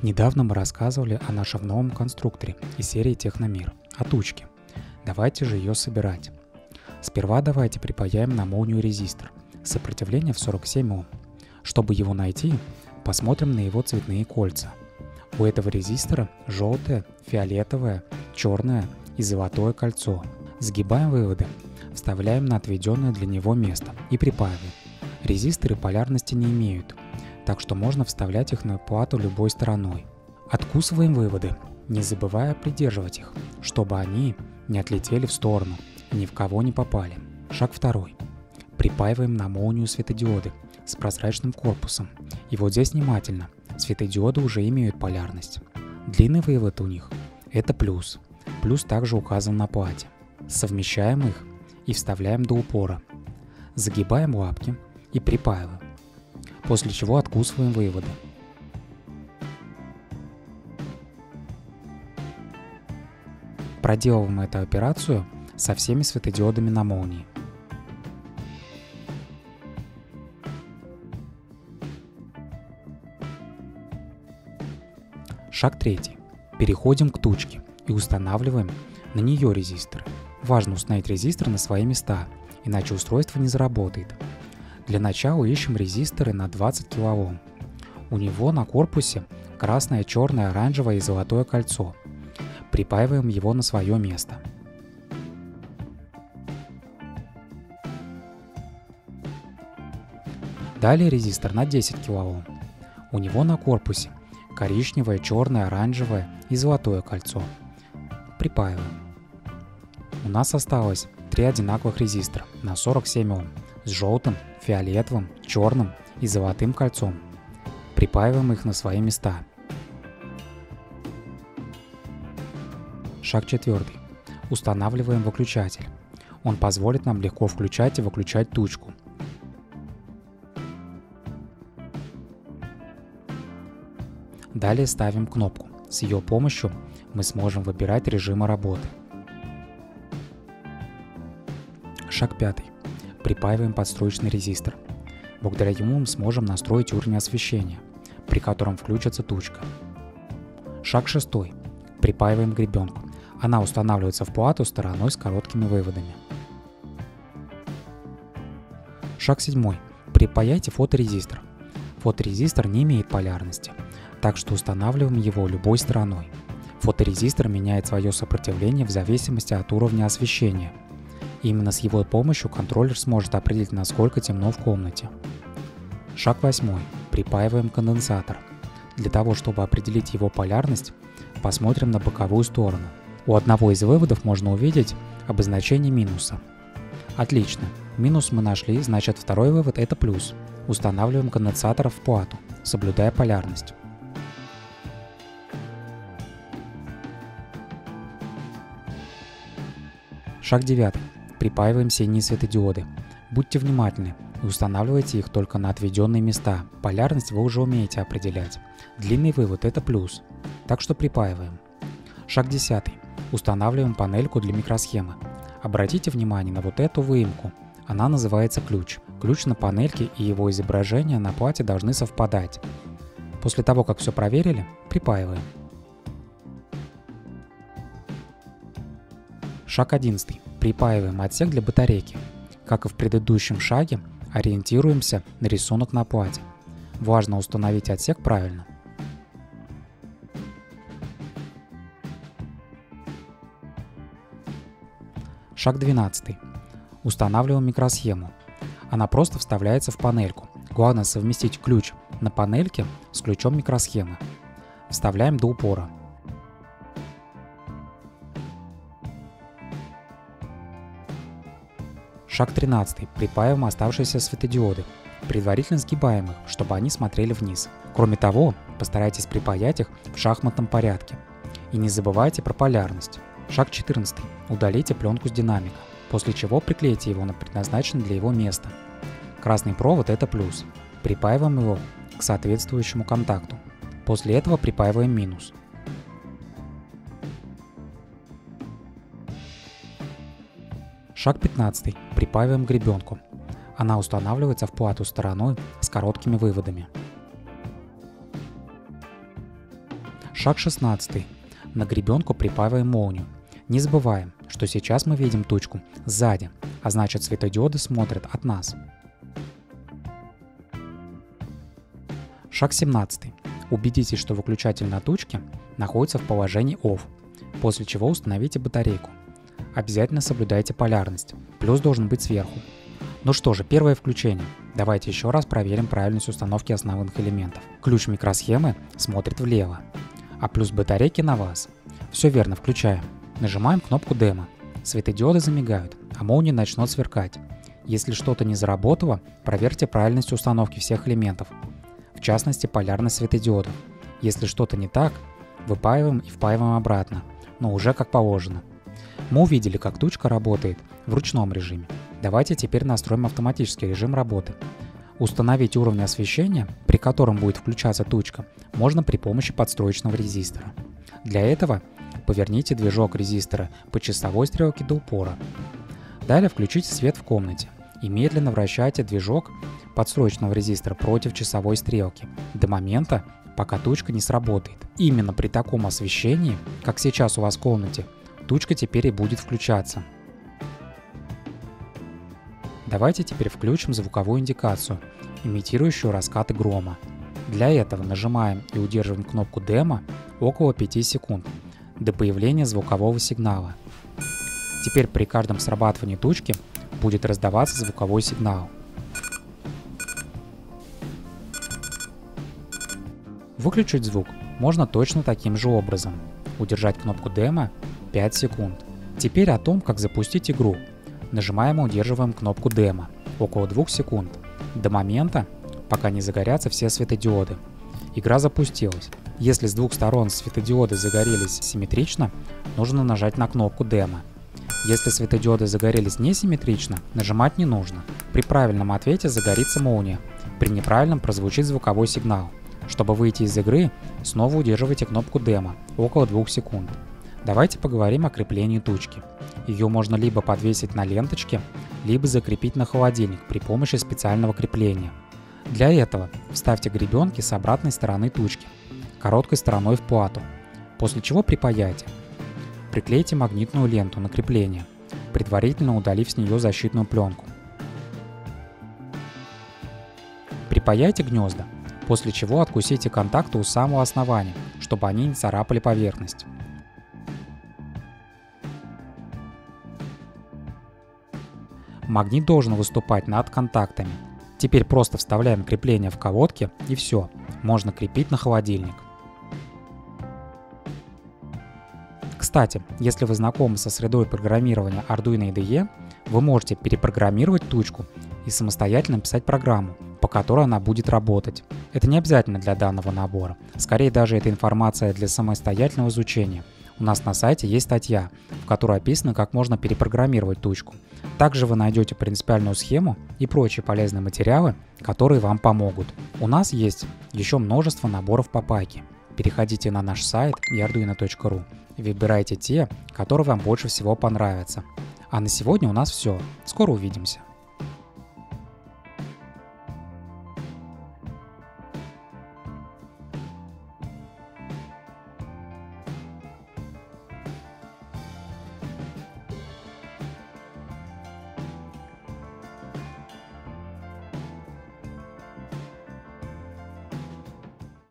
Недавно мы рассказывали о нашем новом конструкторе из серии Техномир, о тучке. Давайте же ее собирать. Сперва давайте припаяем на молнию резистор. Сопротивление в 47 Ом. Чтобы его найти, посмотрим на его цветные кольца. У этого резистора желтое, фиолетовое, черное и золотое кольцо. Сгибаем выводы, вставляем на отведенное для него место и припаиваем. Резисторы полярности не имеют, так что можно вставлять их на плату любой стороной. Откусываем выводы, не забывая придерживать их, чтобы они не отлетели в сторону и ни в кого не попали. Шаг второй. Припаиваем на молнию светодиоды с прозрачным корпусом. И вот здесь внимательно. Светодиоды уже имеют полярность. Длинный вывод у них – это плюс. Плюс также указан на плате. Совмещаем их и вставляем до упора. Загибаем лапки и припаиваем. После чего откусываем выводы. Проделываем эту операцию со всеми светодиодами на молнии. Шаг третий. Переходим к тучке и устанавливаем на нее резисторы. Важно установить резисторы на свои места, иначе устройство не заработает. Для начала ищем резисторы на 20 кОм. У него на корпусе красное, черное, оранжевое и золотое кольцо. Припаиваем его на свое место. Далее резистор на 10 кОм. У него на корпусе коричневое, черное, оранжевое и золотое кольцо. Припаиваем. У нас осталось три одинаковых резистора на 47 Ом с желтым, фиолетовым, черным и золотым кольцом. Припаиваем их на свои места. Шаг четвертый. Устанавливаем выключатель. Он позволит нам легко включать и выключать тучку. Далее ставим кнопку. С ее помощью мы сможем выбирать режимы работы. Шаг пятый. Припаиваем подстроечный резистор. Благодаря ему мы сможем настроить уровень освещения, при котором включится тучка. Шаг шестой. Припаиваем гребенку. Она устанавливается в плату стороной с короткими выводами. Шаг седьмой. Припаяйте фоторезистор. Фоторезистор не имеет полярности, так что устанавливаем его любой стороной. Фоторезистор меняет свое сопротивление в зависимости от уровня освещения – именно с его помощью контроллер сможет определить, насколько темно в комнате. Шаг 8. Припаиваем конденсатор. Для того, чтобы определить его полярность, посмотрим на боковую сторону. У одного из выводов можно увидеть обозначение минуса. Отлично. Минус мы нашли, значит второй вывод это плюс. Устанавливаем конденсатор в плату, соблюдая полярность. Шаг 9 припаиваем синие светодиоды. Будьте внимательны и устанавливайте их только на отведенные места. Полярность вы уже умеете определять. Длинный вывод – это плюс, так что припаиваем. Шаг 10. Устанавливаем панельку для микросхемы. Обратите внимание на вот эту выемку. Она называется ключ. Ключ на панельке и его изображение на плате должны совпадать. После того, как все проверили, припаиваем. Шаг 11. Припаиваем отсек для батарейки. Как и в предыдущем шаге, ориентируемся на рисунок на плате. Важно установить отсек правильно. Шаг 12. Устанавливаем микросхему. Она просто вставляется в панельку. Главное совместить ключ на панельке с ключом микросхемы. Вставляем до упора. Шаг 13. Припаиваем оставшиеся светодиоды. Предварительно сгибаем их, чтобы они смотрели вниз. Кроме того, постарайтесь припаять их в шахматном порядке. И не забывайте про полярность. Шаг 14. Удалите пленку с динамика, после чего приклейте его на предназначенное для его места. Красный провод – это плюс. Припаиваем его к соответствующему контакту. После этого припаиваем минус. Шаг 15. Припаиваем гребенку. Она устанавливается в плату стороной с короткими выводами. Шаг 16. На гребенку припаиваем молнию. Не забываем, что сейчас мы видим тучку сзади, а значит светодиоды смотрят от нас. Шаг 17. Убедитесь, что выключатель на тучке находится в положении OFF, после чего установите батарейку. Обязательно соблюдайте полярность, плюс должен быть сверху. Ну что же, первое включение. Давайте еще раз проверим правильность установки основных элементов. Ключ микросхемы смотрит влево, а плюс батарейки на вас. Все верно, включаем. Нажимаем кнопку демо. Светодиоды замигают, а молнии начнут сверкать. Если что-то не заработало, проверьте правильность установки всех элементов, в частности полярность светодиодов. Если что-то не так, выпаиваем и впаиваем обратно, но уже как положено. Мы увидели, как тучка работает в ручном режиме. Давайте теперь настроим автоматический режим работы. Установить уровень освещения, при котором будет включаться тучка, можно при помощи подстроечного резистора. Для этого поверните движок резистора по часовой стрелке до упора. Далее включите свет в комнате и медленно вращайте движок подстроечного резистора против часовой стрелки до момента, пока тучка не сработает. Именно при таком освещении, как сейчас у вас в комнате, тучка теперь и будет включаться. Давайте теперь включим звуковую индикацию, имитирующую раскаты грома. Для этого нажимаем и удерживаем кнопку демо около 5 секунд до появления звукового сигнала. Теперь при каждом срабатывании тучки будет раздаваться звуковой сигнал. Выключить звук можно точно таким же образом. Удержать кнопку демо 5 секунд. Теперь о том, как запустить игру. Нажимаем и удерживаем кнопку демо около 2 секунд до момента, пока не загорятся все светодиоды. Игра запустилась. Если с двух сторон светодиоды загорелись симметрично, нужно нажать на кнопку демо. Если светодиоды загорелись несимметрично, нажимать не нужно. При правильном ответе загорится молния, при неправильном прозвучит звуковой сигнал. Чтобы выйти из игры, снова удерживайте кнопку демо около 2 секунд. Давайте поговорим о креплении тучки. Ее можно либо подвесить на ленточке, либо закрепить на холодильник при помощи специального крепления. Для этого вставьте гребенки с обратной стороны тучки, короткой стороной в плату, после чего припаяйте. Приклейте магнитную ленту на крепление, предварительно удалив с нее защитную пленку. Припаяйте гнезда, после чего откусите контакты у самого основания, чтобы они не царапали поверхность. Магнит должен выступать над контактами. Теперь просто вставляем крепление в колодки и все, можно крепить на холодильник. Кстати, если вы знакомы со средой программирования Arduino IDE, вы можете перепрограммировать тучку и самостоятельно писать программу, по которой она будет работать. Это не обязательно для данного набора. Скорее даже эта информация для самостоятельного изучения. У нас на сайте есть статья, в которой описано, как можно перепрограммировать тучку. Также вы найдете принципиальную схему и прочие полезные материалы, которые вам помогут. У нас есть еще множество наборов по пайке. Переходите на наш сайт yarduino.ru и выбирайте те, которые вам больше всего понравятся. А на сегодня у нас все. Скоро увидимся.